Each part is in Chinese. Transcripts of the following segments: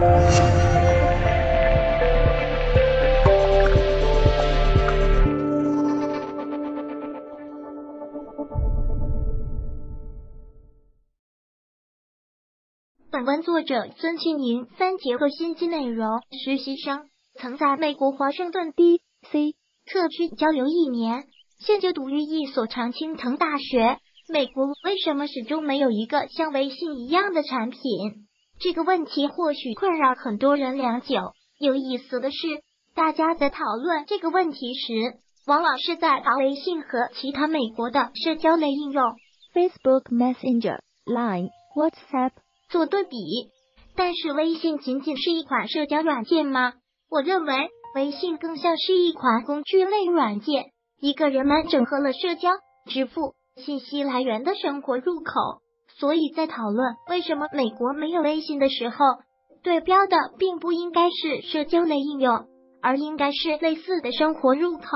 本文作者孙庆宁三节课信息内容：实习生曾在美国华盛顿 D.C. 特区交流一年，现就读于一所常青藤大学。美国为什么始终没有一个像微信一样的产品？这个问题或许困扰很多人良久。有意思的是，大家在讨论这个问题时，往往是在把微信和其他美国的社交类应用 Facebook Messenger、Line、WhatsApp 做对比。但是，微信仅仅是一款社交软件吗？我认为，微信更像是一款工具类软件，一个人们整合了社交、支付。信息来源的生活入口，所以在讨论为什么美国没有微信的时候，对标的并不应该是社交类应用，而应该是类似的生活入口。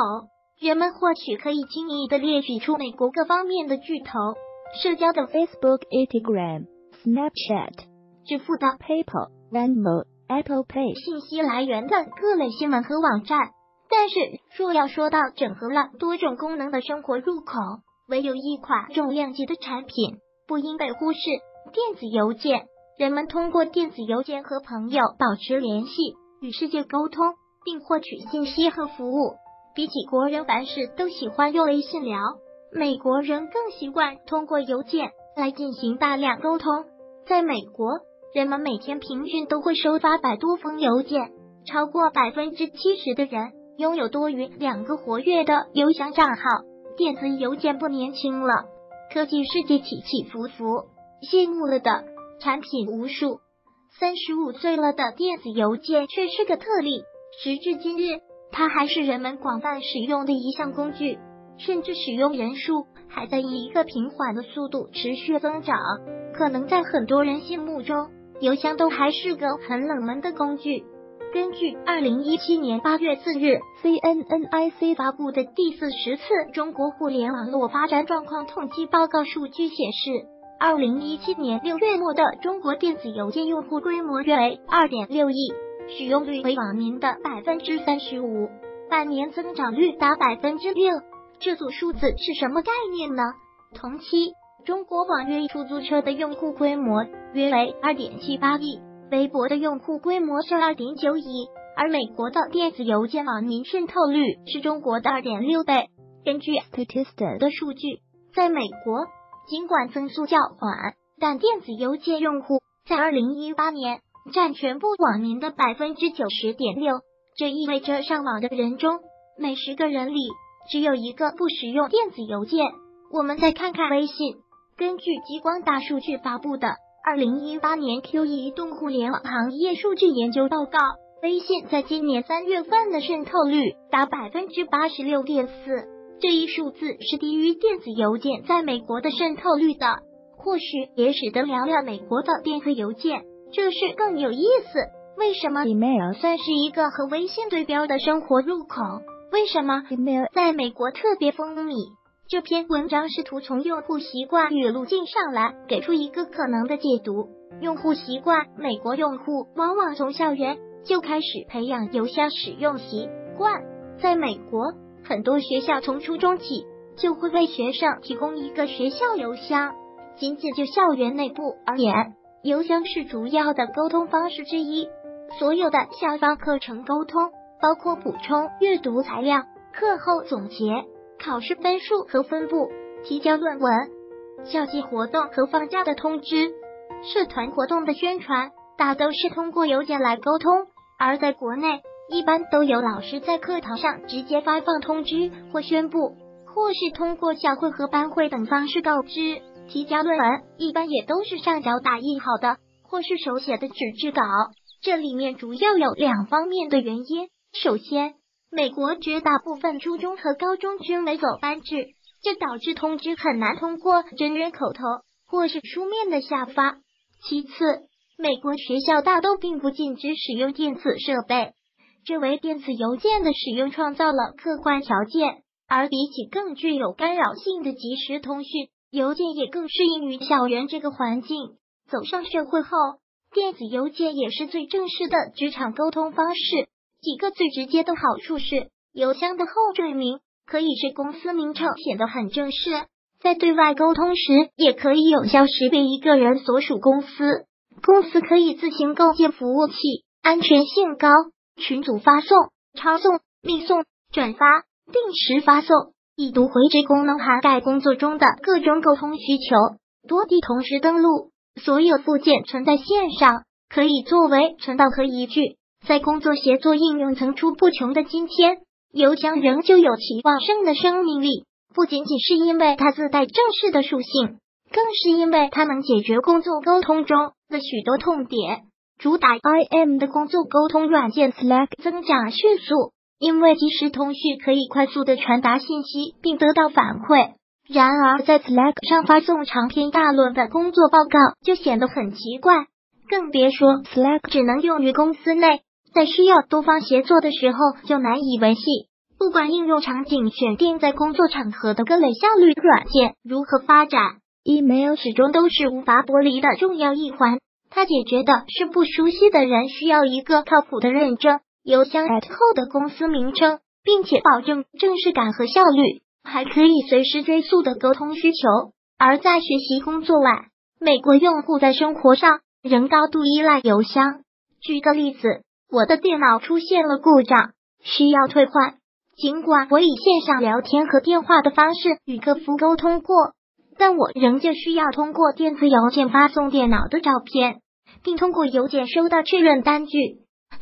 人们或许可以轻易的列举出美国各方面的巨头：社交的 Facebook、Instagram、Snapchat、支付的 PayPal、Venmo、Apple Pay、信息来源的各类新闻和网站。但是，若要说到整合了多种功能的生活入口，唯有一款重量级的产品不应被忽视：电子邮件。人们通过电子邮件和朋友保持联系，与世界沟通，并获取信息和服务。比起国人凡事都喜欢用微信聊，美国人更习惯通过邮件来进行大量沟通。在美国，人们每天平均都会收发百多封邮件，超过百分之七十的人拥有多于两个活跃的邮箱账号。电子邮件不年轻了，科技世界起起伏伏，谢幕了的产品无数。三十五岁了的电子邮件却是个特例，时至今日，它还是人们广泛使用的一项工具，甚至使用人数还在以一个平缓的速度持续增长。可能在很多人心目中，邮箱都还是个很冷门的工具。根据二零一七年八月四日 CNNIC 发布的第四十次中国互联网络发展状况统计报告数据显示，二零一七年六月末的中国电子邮件用户规模约为二点六亿，使用率为网民的百分之三十五，半年增长率达百分之六。这组数字是什么概念呢？同期，中国网约出租车的用户规模约为二点七八亿。微博的用户规模是二点九亿，而美国的电子邮件网民渗透率是中国的二点六倍。根据 Statista 的数据，在美国，尽管增速较缓，但电子邮件用户在二零一八年占全部网民的百分之九十点六。这意味着上网的人中，每十个人里只有一个不使用电子邮件。我们再看看微信，根据激光大数据发布的。二零一八年 Q 一移动互联网行业数据研究报告，微信在今年三月份的渗透率达百分之八十六点四，这一数字是低于电子邮件在美国的渗透率的。或许也使得聊聊美国的电子邮件，这事更有意思。为什么 email 算是一个和微信对标的生活入口？为什么 email 在美国特别风靡？这篇文章试图从用户习惯与路径上来给出一个可能的解读。用户习惯，美国用户往往从校园就开始培养邮箱使用习惯。在美国，很多学校从初中起就会为学生提供一个学校邮箱。仅仅就校园内部而言，邮箱是主要的沟通方式之一。所有的校方课程沟通，包括补充阅读材料、课后总结。考试分数和分布、提交论文、校际活动和放假的通知、社团活动的宣传，大都是通过邮件来沟通。而在国内，一般都有老师在课堂上直接发放通知或宣布，或是通过校会和班会等方式告知。提交论文一般也都是上缴打印好的，或是手写的纸质稿。这里面主要有两方面的原因，首先。美国绝大部分初中和高中均为走班制，这导致通知很难通过真人口头或是书面的下发。其次，美国学校大都并不禁止使用电子设备，这为电子邮件的使用创造了客观条件。而比起更具有干扰性的即时通讯，邮件也更适应于校园这个环境。走上社会后，电子邮件也是最正式的职场沟通方式。几个最直接的好处是，邮箱的后缀名可以是公司名称，显得很正式。在对外沟通时，也可以有效识别一个人所属公司。公司可以自行构建服务器，安全性高。群组发送、抄送、密送、转发、定时发送、已读回执功能涵盖工作中的各种沟通需求。多地同时登录，所有附件存在线上，可以作为存档和依据。在工作协作应用层出不穷的今天，邮箱仍旧有其旺盛的生命力。不仅仅是因为它自带正式的属性，更是因为它能解决工作沟通中的许多痛点。主打 IM 的工作沟通软件 Slack 增长迅速，因为即时通讯可以快速的传达信息并得到反馈。然而，在 Slack 上发送长篇大论的工作报告就显得很奇怪，更别说 Slack 只能用于公司内，在需要多方协作的时候就难以维系。不管应用场景选定在工作场合的各类效率软件如何发展，email 始终都是无法剥离的重要一环。它解决的是不熟悉的人需要一个靠谱的认证邮箱 at 后的公司名称，并且保证正式感和效率，还可以随时追溯的沟通需求。而在学习工作外，美国用户在生活上仍高度依赖邮箱。举个例子，我的电脑出现了故障，需要退换。尽管我以线上聊天和电话的方式与客服沟通过，但我仍旧需要通过电子邮件发送电脑的照片，并通过邮件收到确认单据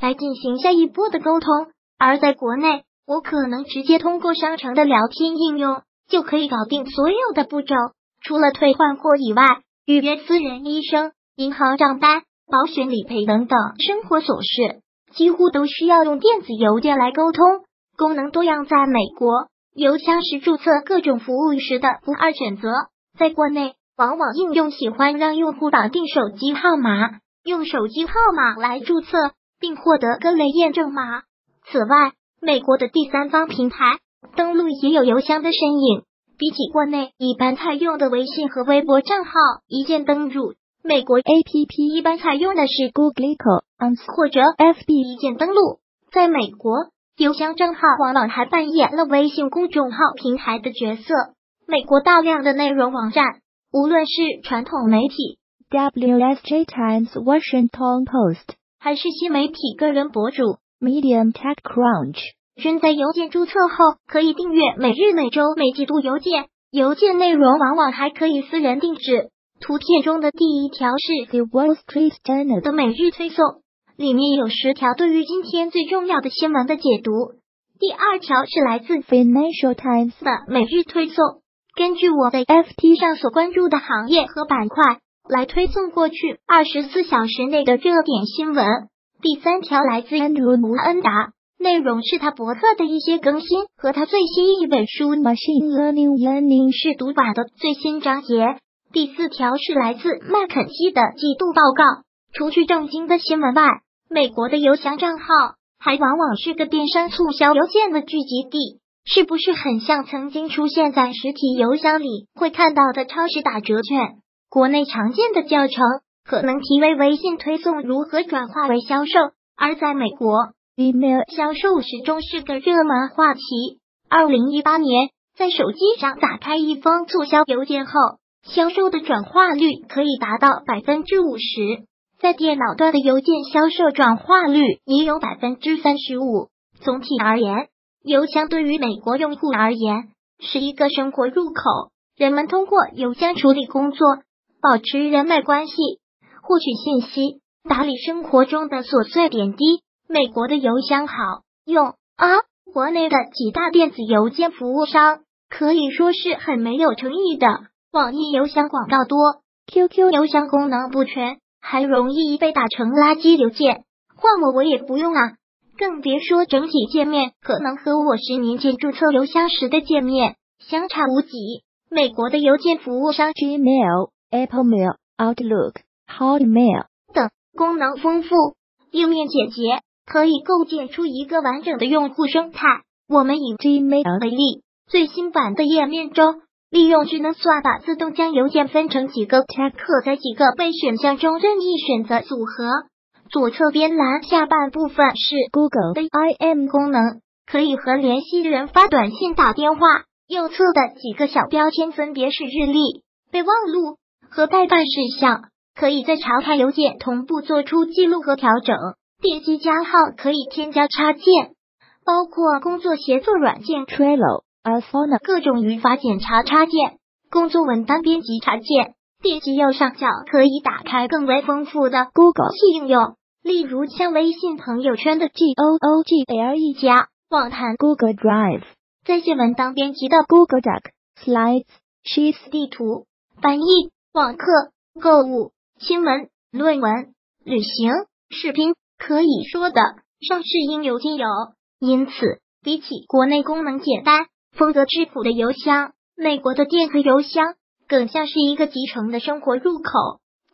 来进行下一步的沟通。而在国内，我可能直接通过商城的聊天应用就可以搞定所有的步骤，除了退换货以外，预约私人医生、银行账单、保险理赔等等生活琐事，几乎都需要用电子邮件来沟通。功能多样，在美国，邮箱是注册各种服务时的不二选择。在国内，往往应用喜欢让用户绑定手机号码，用手机号码来注册，并获得各类验证码。此外，美国的第三方平台登录也有邮箱的身影。比起国内一般采用的微信和微博账号一键登录，美国 APP 一般采用的是 Google Ons 或者 FB 一键登录。在美国。邮箱账号往往还扮演了微信公众号平台的角色。美国大量的内容网站，无论是传统媒体 WSJ Times、Washington Post，还是新媒体个人博主 Medium、TechCrunch，均在邮件注册后可以订阅每日、每周、每季度邮件。邮件内容往往还可以私人定制。图片中的第一条是 The Wall Street Journal 的每日推送。里面有十条对于今天最重要的新闻的解读。第二条是来自 Financial Times 的每日推送，根据我在 FT 上所关注的行业和板块来推送过去二十四小时内的热点新闻。第三条来自 Andrew 吴恩达，内容是他博客的一些更新和他最新一本书 Machine Learning Learning 试读版的最新章节。第四条是来自麦肯锡的季度报告。除去正经的新闻外，美国的邮箱账号还往往是个电商促销邮件的聚集地，是不是很像曾经出现在实体邮箱里会看到的超市打折券？国内常见的教程可能题为微信推送如何转化为销售，而在美国，email 销售始终是个热门话题。二零一八年，在手机上打开一封促销邮件后，销售的转化率可以达到百分之五十。在电脑端的邮件销售转化率也有百分之三十五。总体而言，邮箱对于美国用户而言是一个生活入口。人们通过邮箱处理工作、保持人脉关系、获取信息、打理生活中的琐碎点滴。美国的邮箱好用啊！国内的几大电子邮件服务商可以说是很没有诚意的。网易邮箱广告多，QQ 邮箱功能不全。还容易被打成垃圾邮件，换我我也不用啊！更别说整体界面可能和我十年前注册邮箱时的界面相差无几。美国的邮件服务商 Gmail、Apple Mail、Outlook、Hotmail 等功能丰富，页面简洁，可以构建出一个完整的用户生态。我们以 Gmail 为例，最新版的页面中利用智能算法自动将邮件分成几个 tag，可在几个备选项中任意选择组合。左侧边栏下半部分是 Google 的 IM 功能，可以和联系人发短信、打电话。右侧的几个小标签分别是日历、备忘录和待办事项，可以在查看邮件同步做出记录和调整。点击加号可以添加插件，包括工作协作软件 Trello、Asana 各种语法检查插件、工作文档编辑插件。点击右上角可以打开更为丰富的 Google 系应用，例如像微信朋友圈的 G O O G L E 加、网盘 Google Drive、在线文档编辑的 Google Doc、Slides、Sheets、地图、翻译、网课、购物、新闻、论文、旅行、视频。可以说的，上市应有尽有。因此，比起国内功能简单、风格质朴的邮箱，美国的电子邮箱更像是一个集成的生活入口。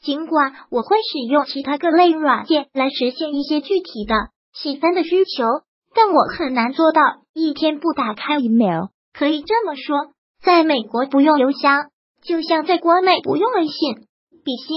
尽管我会使用其他各类软件来实现一些具体的、细分的需求，但我很难做到一天不打开 email。可以这么说，在美国不用邮箱，就像在国内不用微信。比心。